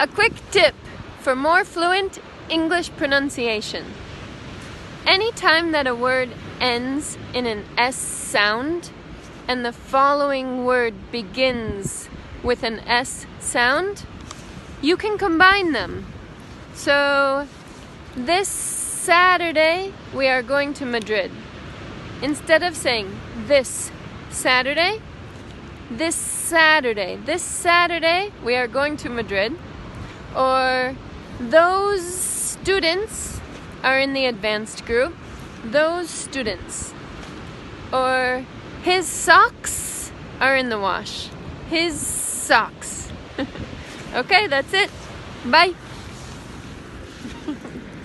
A quick tip for more fluent English pronunciation. Anytime that a word ends in an S sound and the following word begins with an S sound, you can combine them. So, this Saturday we are going to Madrid. Instead of saying this Saturday, this Saturday, this Saturday we are going to Madrid or those students are in the advanced group. Those students. Or his socks are in the wash. His socks. okay, that's it. Bye.